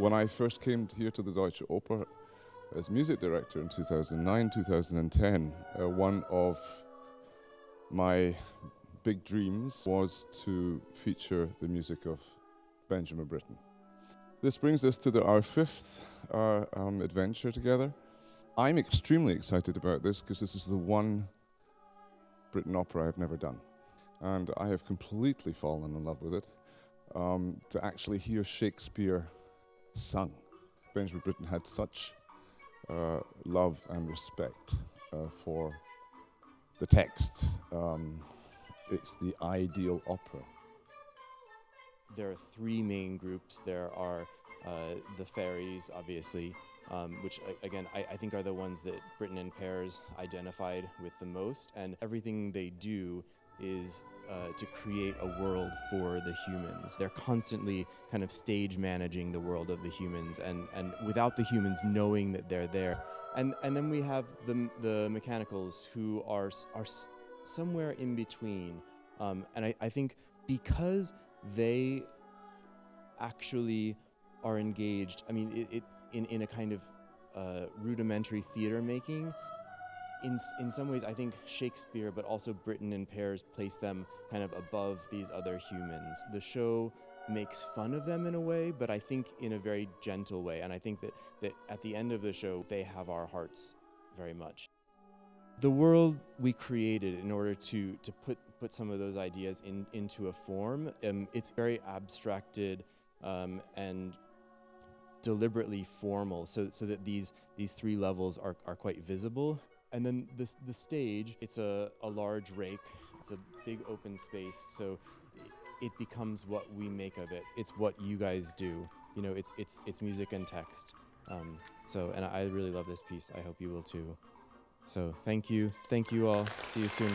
when I first came here to the Deutsche Oper as music director in 2009, 2010, uh, one of my big dreams was to feature the music of Benjamin Britten. This brings us to the, our fifth uh, um, adventure together. I'm extremely excited about this because this is the one Britten opera I've never done. And I have completely fallen in love with it. Um, to actually hear Shakespeare sung. Benjamin Britten had such uh, love and respect uh, for the text. Um, it's the ideal opera. There are three main groups. There are uh, the fairies, obviously, um, which again I, I, think are the ones that Britten and Pears identified with the most. And everything they do is uh, to create a world for the humans. They're constantly kind of stage managing the world of the humans, and, and without the humans knowing that they're there. And and then we have the the mechanicals who are are somewhere in between. Um, and I, I think because they actually are engaged, I mean, it, it in, in a kind of uh, rudimentary theater making, in, in some ways, I think Shakespeare, but also Britten and Pears place them kind of above these other humans. The show makes fun of them in a way, but I think in a very gentle way. And I think that, that at the end of the show, they have our hearts very much. The world we created in order to, to put, put some of those ideas in, into a form, um, it's very abstracted um, and deliberately formal so, so that these, these three levels are, are quite visible. And then this, the stage, it's a, a large rake, it's a big open space, so it, becomes what we make of it. It's what you guys do. You know, it's, it's, it's music and text. Um, so, and I really love this piece. I hope you will too. So, thank you. Thank you all. See you soon.